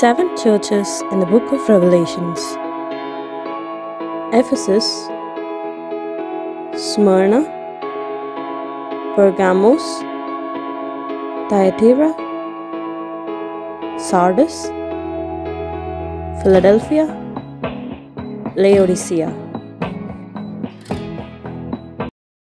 seven churches in the book of Revelations Ephesus, Smyrna, Pergamos, Thyatira, Sardis, Philadelphia, Laodicea.